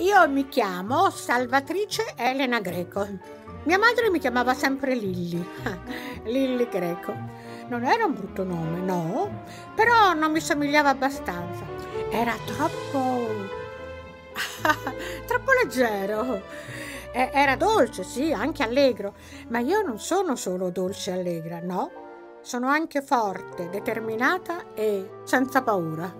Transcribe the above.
io mi chiamo Salvatrice Elena Greco. Mia madre mi chiamava sempre Lilli, Lilli Greco. Non era un brutto nome, no, però non mi somigliava abbastanza. Era troppo... troppo leggero. Era dolce, sì, anche allegro, ma io non sono solo dolce e allegra, no. Sono anche forte, determinata e senza paura.